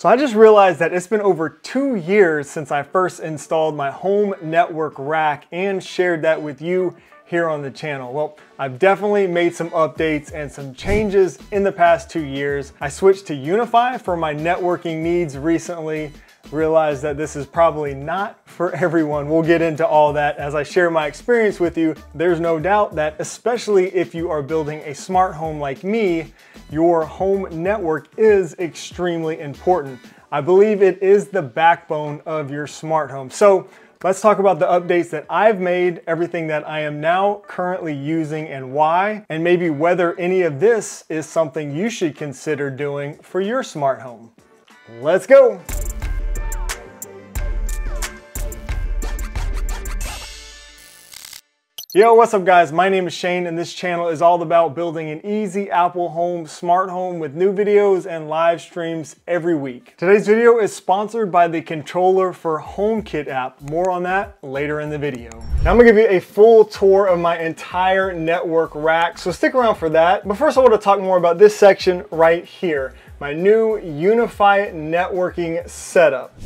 So I just realized that it's been over two years since I first installed my home network rack and shared that with you here on the channel. Well, I've definitely made some updates and some changes in the past two years. I switched to UniFi for my networking needs recently realize that this is probably not for everyone. We'll get into all that as I share my experience with you. There's no doubt that especially if you are building a smart home like me, your home network is extremely important. I believe it is the backbone of your smart home. So let's talk about the updates that I've made, everything that I am now currently using and why, and maybe whether any of this is something you should consider doing for your smart home. Let's go. Yo, what's up guys? My name is Shane and this channel is all about building an easy Apple home, smart home with new videos and live streams every week. Today's video is sponsored by the Controller for HomeKit app. More on that later in the video. Now I'm gonna give you a full tour of my entire network rack, so stick around for that. But first I wanna talk more about this section right here, my new UniFi networking setup.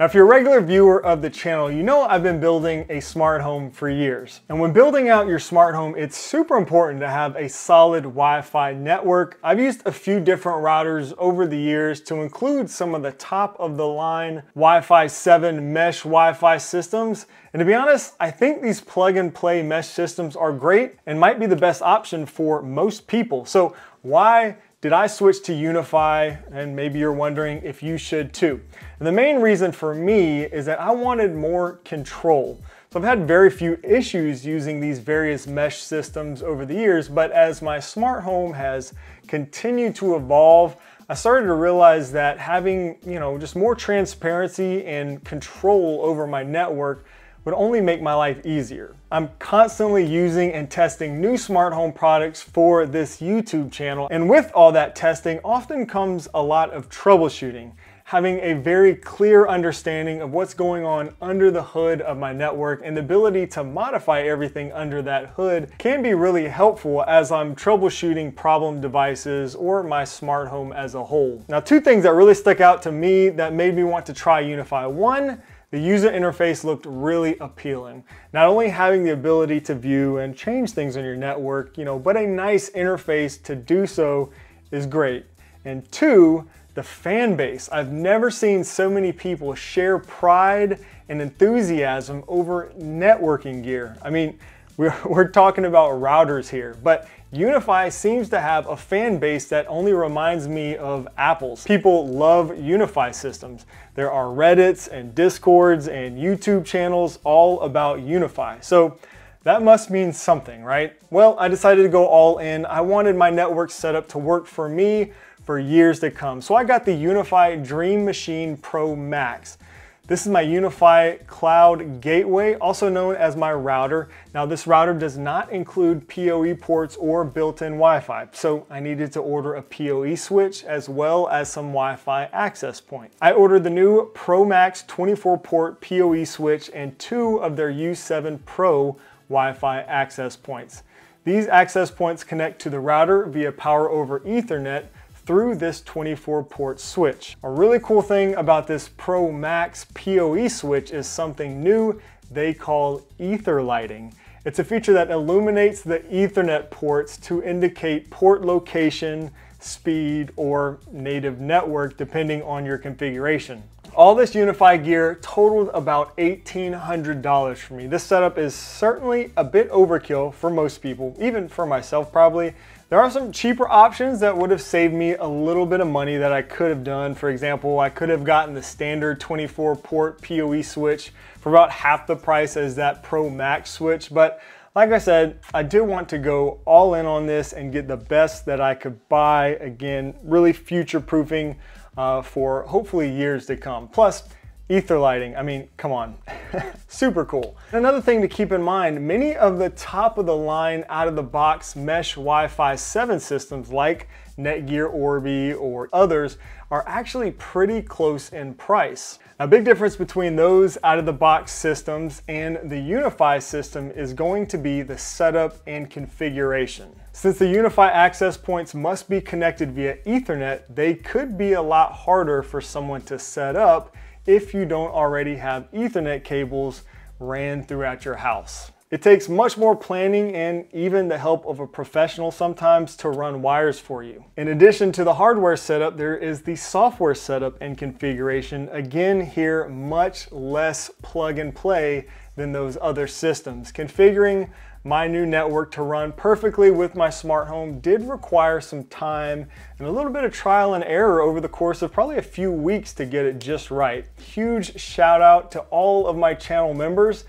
Now, if you're a regular viewer of the channel, you know I've been building a smart home for years. And when building out your smart home, it's super important to have a solid Wi-Fi network. I've used a few different routers over the years to include some of the top of the line Wi-Fi 7 mesh Wi-Fi systems. And to be honest, I think these plug and play mesh systems are great and might be the best option for most people. So why did I switch to UniFi? And maybe you're wondering if you should too. And the main reason for me is that I wanted more control. So I've had very few issues using these various mesh systems over the years, but as my smart home has continued to evolve, I started to realize that having, you know, just more transparency and control over my network would only make my life easier. I'm constantly using and testing new smart home products for this YouTube channel. And with all that testing often comes a lot of troubleshooting. Having a very clear understanding of what's going on under the hood of my network and the ability to modify everything under that hood can be really helpful as I'm troubleshooting problem devices or my smart home as a whole. Now, two things that really stuck out to me that made me want to try UniFi. One, the user interface looked really appealing. Not only having the ability to view and change things on your network, you know, but a nice interface to do so is great. And two, the fan base. I've never seen so many people share pride and enthusiasm over networking gear. I mean, we're, we're talking about routers here, but UniFi seems to have a fan base that only reminds me of Apple's. People love UniFi systems. There are Reddits and Discords and YouTube channels all about UniFi. So that must mean something, right? Well, I decided to go all in. I wanted my network setup to work for me for years to come. So I got the UniFi Dream Machine Pro Max. This is my UniFi Cloud Gateway, also known as my router. Now this router does not include PoE ports or built-in Wi-Fi, so I needed to order a PoE switch as well as some Wi-Fi access points. I ordered the new ProMax 24-port PoE switch and two of their U7 Pro Wi-Fi access points. These access points connect to the router via power over ethernet through this 24 port switch. A really cool thing about this Pro Max PoE switch is something new they call Etherlighting. It's a feature that illuminates the ethernet ports to indicate port location, speed, or native network depending on your configuration. All this UniFi gear totaled about $1,800 for me. This setup is certainly a bit overkill for most people, even for myself probably, there are some cheaper options that would have saved me a little bit of money that I could have done. For example, I could have gotten the standard 24 port PoE switch for about half the price as that Pro Max switch. But like I said, I did want to go all in on this and get the best that I could buy. Again, really future proofing uh, for hopefully years to come. Plus, Etherlighting. I mean, come on, super cool. Another thing to keep in mind, many of the top of the line out of the box mesh Wi-Fi 7 systems like Netgear Orbi or others are actually pretty close in price. A big difference between those out of the box systems and the UniFi system is going to be the setup and configuration. Since the UniFi access points must be connected via ethernet, they could be a lot harder for someone to set up if you don't already have ethernet cables ran throughout your house. It takes much more planning and even the help of a professional sometimes to run wires for you. In addition to the hardware setup, there is the software setup and configuration. Again, here much less plug and play than those other systems. Configuring my new network to run perfectly with my smart home did require some time and a little bit of trial and error over the course of probably a few weeks to get it just right. Huge shout out to all of my channel members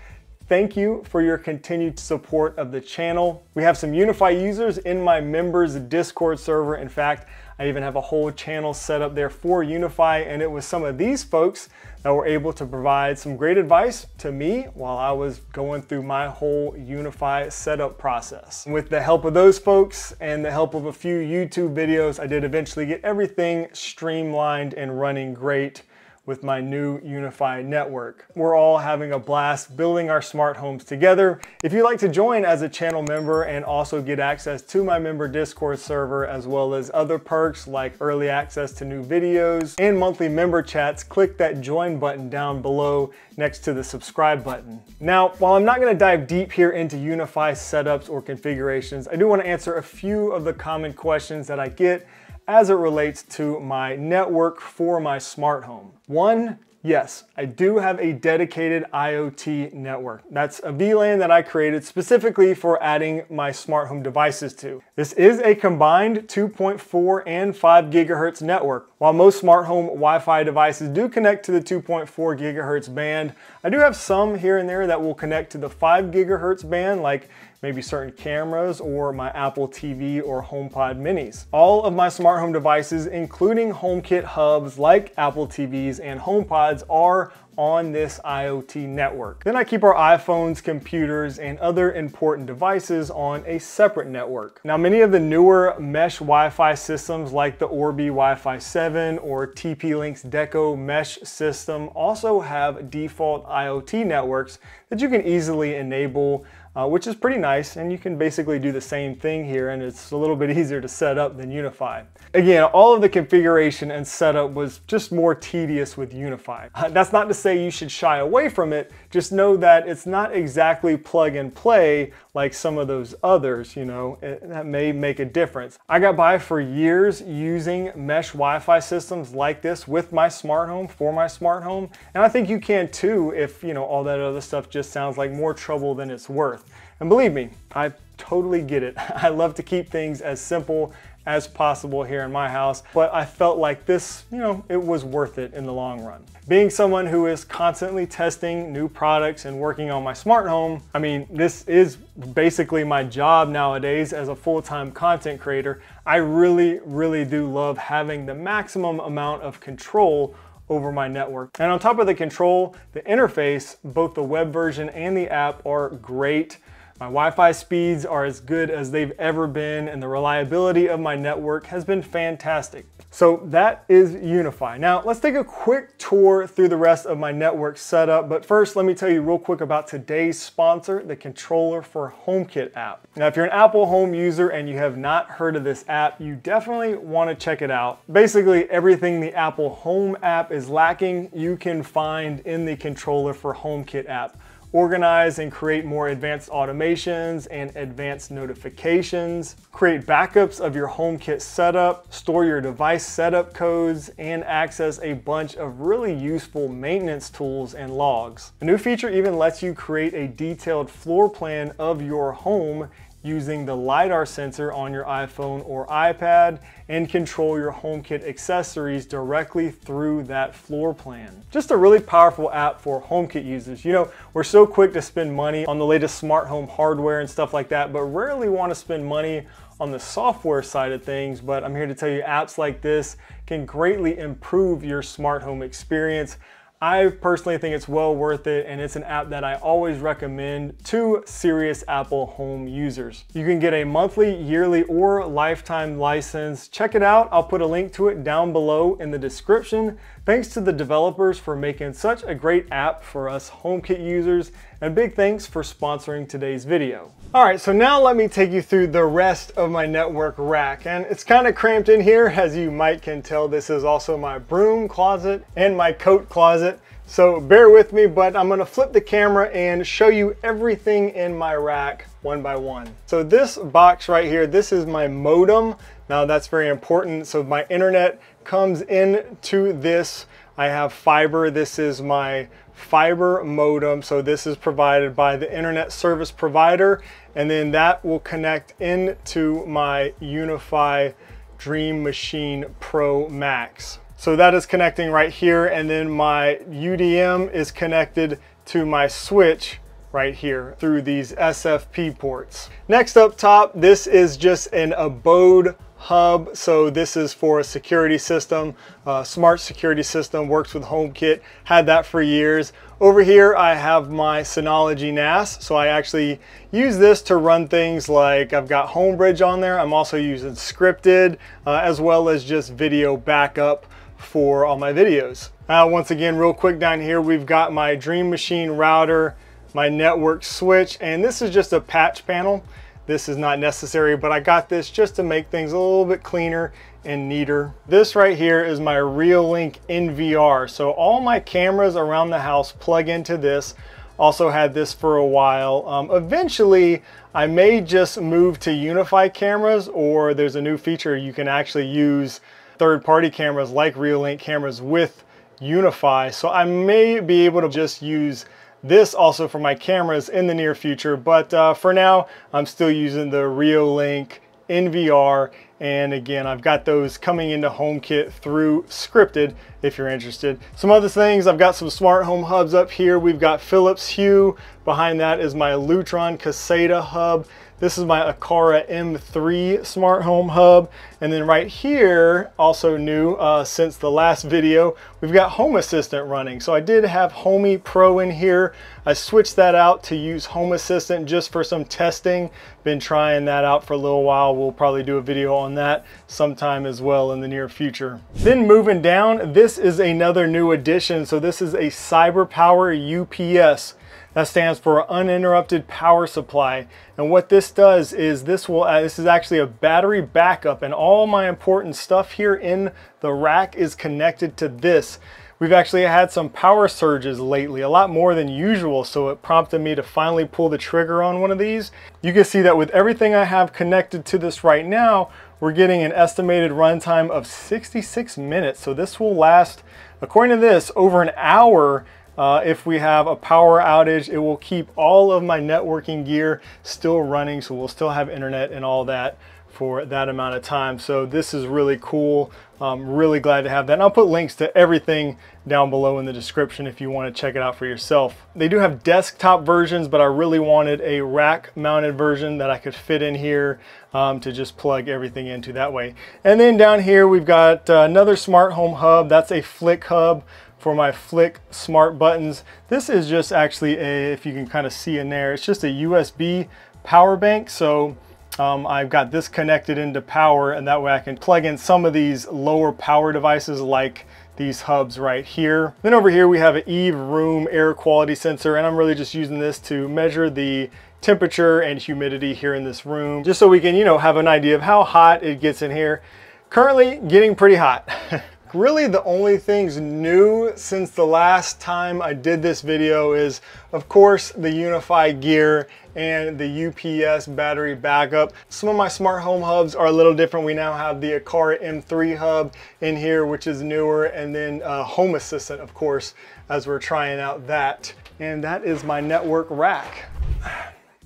Thank you for your continued support of the channel. We have some UniFi users in my members Discord server. In fact, I even have a whole channel set up there for UniFi, and it was some of these folks that were able to provide some great advice to me while I was going through my whole UniFi setup process. With the help of those folks and the help of a few YouTube videos, I did eventually get everything streamlined and running great with my new UniFi network. We're all having a blast building our smart homes together. If you'd like to join as a channel member and also get access to my member Discord server as well as other perks like early access to new videos and monthly member chats, click that join button down below next to the subscribe button. Now, while I'm not gonna dive deep here into UniFi setups or configurations, I do wanna answer a few of the common questions that I get as it relates to my network for my smart home. One, Yes, I do have a dedicated IoT network. That's a VLAN that I created specifically for adding my smart home devices to. This is a combined 2.4 and 5 gigahertz network. While most smart home Wi-Fi devices do connect to the 2.4 gigahertz band, I do have some here and there that will connect to the 5 gigahertz band like maybe certain cameras or my Apple TV or HomePod minis. All of my smart home devices, including HomeKit hubs like Apple TVs and HomePods are on this IoT network. Then I keep our iPhones, computers, and other important devices on a separate network. Now, many of the newer mesh Wi-Fi systems like the Orbi Wi-Fi 7 or TP-Link's Deco mesh system also have default IoT networks that you can easily enable uh, which is pretty nice. And you can basically do the same thing here and it's a little bit easier to set up than UniFi. Again, all of the configuration and setup was just more tedious with UniFi. Uh, that's not to say you should shy away from it, just know that it's not exactly plug and play like some of those others, you know, it, that may make a difference. I got by for years using mesh Wi-Fi systems like this with my smart home, for my smart home, and I think you can too if, you know, all that other stuff just sounds like more trouble than it's worth. And believe me, I totally get it. I love to keep things as simple as possible here in my house, but I felt like this, you know, it was worth it in the long run. Being someone who is constantly testing new products and working on my smart home, I mean, this is basically my job nowadays as a full-time content creator. I really, really do love having the maximum amount of control over my network. And on top of the control, the interface, both the web version and the app are great. My Wi-Fi speeds are as good as they've ever been and the reliability of my network has been fantastic. So that is UniFi. Now let's take a quick tour through the rest of my network setup, but first let me tell you real quick about today's sponsor, the Controller for HomeKit app. Now if you're an Apple Home user and you have not heard of this app, you definitely want to check it out. Basically everything the Apple Home app is lacking, you can find in the Controller for HomeKit app organize and create more advanced automations and advanced notifications, create backups of your HomeKit setup, store your device setup codes, and access a bunch of really useful maintenance tools and logs. A new feature even lets you create a detailed floor plan of your home using the LiDAR sensor on your iPhone or iPad and control your HomeKit accessories directly through that floor plan. Just a really powerful app for HomeKit users. You know, we're so quick to spend money on the latest smart home hardware and stuff like that, but rarely want to spend money on the software side of things, but I'm here to tell you apps like this can greatly improve your smart home experience. I personally think it's well worth it and it's an app that I always recommend to serious Apple home users. You can get a monthly, yearly, or lifetime license. Check it out. I'll put a link to it down below in the description. Thanks to the developers for making such a great app for us HomeKit users, and big thanks for sponsoring today's video. All right, so now let me take you through the rest of my network rack. And it's kind of cramped in here, as you might can tell, this is also my broom closet and my coat closet. So bear with me, but I'm gonna flip the camera and show you everything in my rack one by one. So this box right here, this is my modem. Now that's very important. So my internet comes into this. I have fiber. This is my fiber modem. So this is provided by the internet service provider. And then that will connect into my UniFi Dream Machine Pro Max. So that is connecting right here. And then my UDM is connected to my switch right here through these SFP ports. Next up top, this is just an abode hub. So this is for a security system, smart security system, works with HomeKit, had that for years. Over here, I have my Synology NAS. So I actually use this to run things like I've got Homebridge on there. I'm also using Scrypted uh, as well as just video backup for all my videos. Uh, once again, real quick down here, we've got my Dream Machine router, my network switch, and this is just a patch panel. This is not necessary, but I got this just to make things a little bit cleaner and neater. This right here is my Reolink NVR. So all my cameras around the house plug into this. Also had this for a while. Um, eventually, I may just move to UniFi cameras or there's a new feature you can actually use third-party cameras like Reolink cameras with UniFi. So I may be able to just use this also for my cameras in the near future, but uh, for now, I'm still using the Reolink NVR. And again, I've got those coming into HomeKit through Scrypted if you're interested. Some other things, I've got some smart home hubs up here. We've got Philips Hue. Behind that is my Lutron Caseta hub. This is my Aqara M3 smart home hub. And then right here, also new uh, since the last video, we've got Home Assistant running. So I did have Homey Pro in here. I switched that out to use Home Assistant just for some testing. Been trying that out for a little while. We'll probably do a video on that sometime as well in the near future. Then moving down, this is another new addition. So this is a CyberPower UPS. That stands for uninterrupted power supply. And what this does is this will, uh, this is actually a battery backup and all my important stuff here in the rack is connected to this. We've actually had some power surges lately, a lot more than usual, so it prompted me to finally pull the trigger on one of these. You can see that with everything I have connected to this right now, we're getting an estimated runtime of 66 minutes. So this will last, according to this, over an hour uh, if we have a power outage, it will keep all of my networking gear still running, so we'll still have internet and all that for that amount of time. So this is really cool. I'm really glad to have that. And I'll put links to everything down below in the description if you want to check it out for yourself. They do have desktop versions, but I really wanted a rack mounted version that I could fit in here um, to just plug everything into that way. And then down here, we've got uh, another smart home hub. That's a Flic hub for my Flic smart buttons. This is just actually a, if you can kind of see in there, it's just a USB power bank. So um, I've got this connected into power and that way I can plug in some of these lower power devices like these hubs right here. Then over here we have an Eve room air quality sensor and I'm really just using this to measure the temperature and humidity here in this room just so we can, you know, have an idea of how hot it gets in here. Currently getting pretty hot. Really the only things new since the last time I did this video is of course the UniFi gear and the UPS battery backup. Some of my smart home hubs are a little different. We now have the Aqara M3 hub in here which is newer and then uh, Home Assistant of course as we're trying out that. And that is my network rack.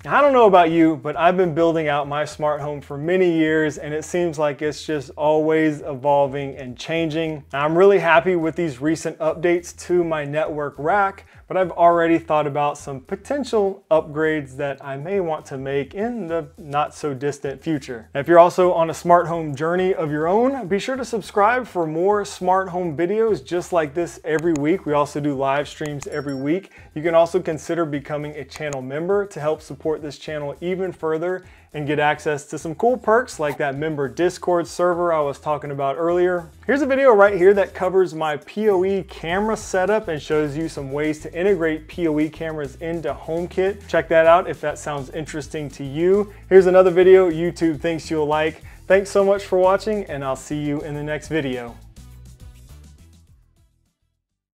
I don't know about you, but I've been building out my smart home for many years and it seems like it's just always evolving and changing. I'm really happy with these recent updates to my network rack but I've already thought about some potential upgrades that I may want to make in the not so distant future. if you're also on a smart home journey of your own, be sure to subscribe for more smart home videos just like this every week. We also do live streams every week. You can also consider becoming a channel member to help support support this channel even further and get access to some cool perks like that member Discord server I was talking about earlier. Here's a video right here that covers my PoE camera setup and shows you some ways to integrate PoE cameras into HomeKit. Check that out if that sounds interesting to you. Here's another video YouTube thinks you'll like. Thanks so much for watching and I'll see you in the next video.